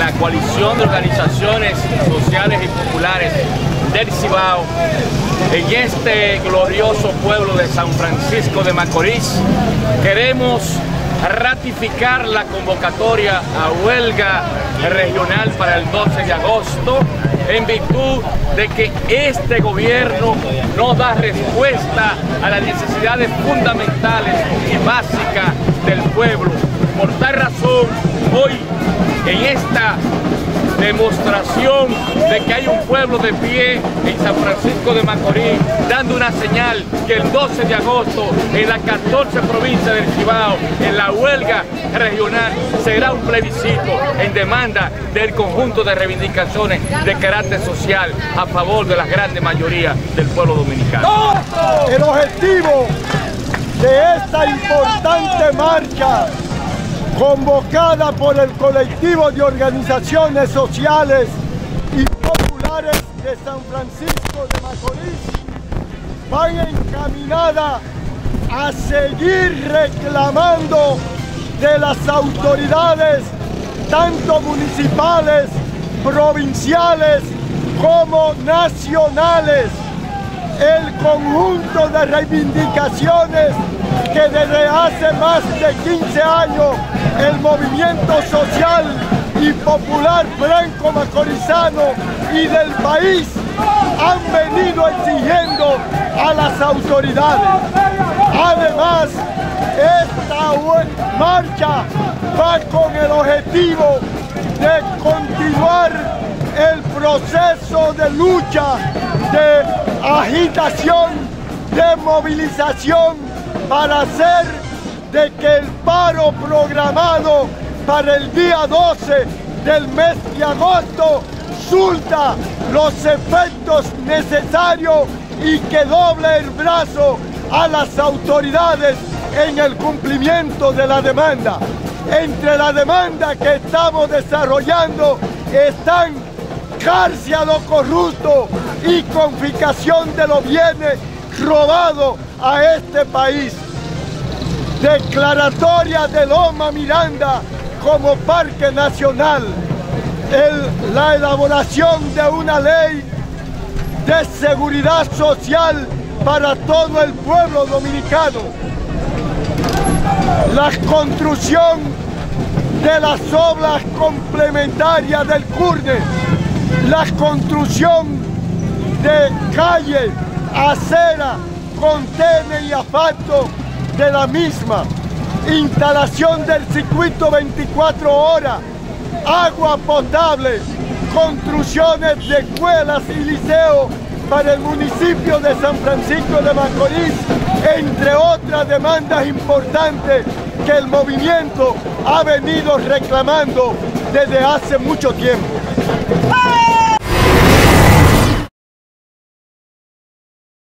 la coalición de organizaciones sociales y populares del Cibao en este glorioso pueblo de San Francisco de Macorís. Queremos ratificar la convocatoria a huelga regional para el 12 de agosto en virtud de que este gobierno no da respuesta a las necesidades fundamentales y básicas del pueblo. Por tal razón, hoy en esta demostración de que hay un pueblo de pie en San Francisco de Macorís, dando una señal que el 12 de agosto en las 14 provincias del Cibao, en la huelga regional, será un plebiscito en demanda del conjunto de reivindicaciones de carácter social a favor de la grande mayoría del pueblo dominicano. El objetivo de esta importante marcha convocada por el colectivo de organizaciones sociales y populares de San Francisco de Macorís, van encaminada a seguir reclamando de las autoridades, tanto municipales, provinciales como nacionales, el conjunto de reivindicaciones que desde hace más de 15 años el movimiento social y popular franco macorizano y del país han venido exigiendo a las autoridades. Además, esta marcha va con el objetivo de continuar el proceso de lucha, de agitación, de movilización para hacer de que el paro programado para el día 12 del mes de agosto surta los efectos necesarios y que doble el brazo a las autoridades en el cumplimiento de la demanda. Entre la demanda que estamos desarrollando están cárcel corruptos y confiscación de los bienes robados a este país. Declaratoria de Loma Miranda como parque nacional, la elaboración de una ley de seguridad social para todo el pueblo dominicano, la construcción de las obras complementarias del CURNE, la construcción de calle, acera, contene y asfalto de la misma, instalación del circuito 24 horas, agua potable, construcciones de escuelas y liceos para el municipio de San Francisco de Macorís, entre otras demandas importantes que el movimiento ha venido reclamando desde hace mucho tiempo.